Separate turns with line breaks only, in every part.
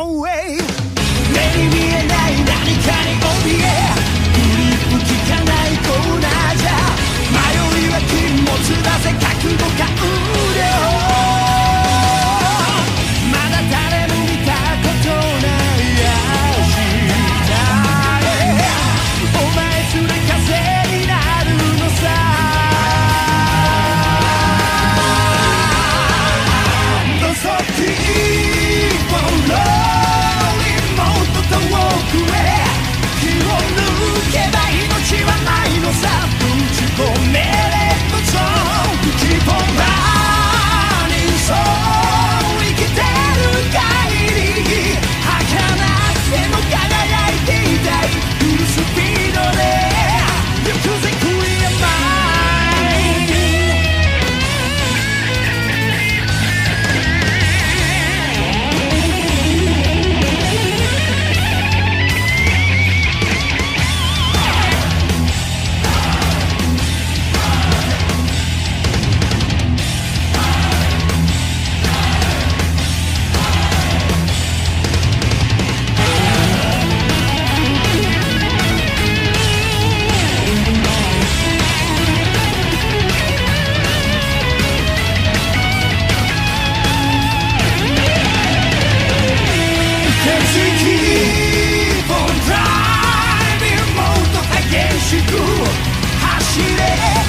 away.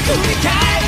振り返